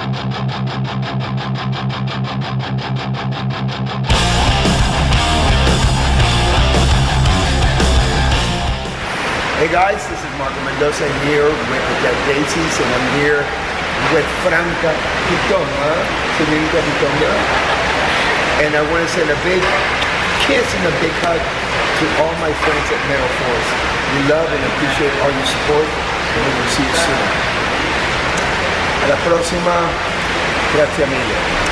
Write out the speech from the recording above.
Hey guys, this is Marco Mendoza here with the Dead Daisies, and I'm here with Franca Pitonga, Senorita Pitonga. And I want to send a big kiss and a big hug to all my friends at Metal Force. We love and appreciate all your support, and we will see you soon. La próxima. Grazie mille.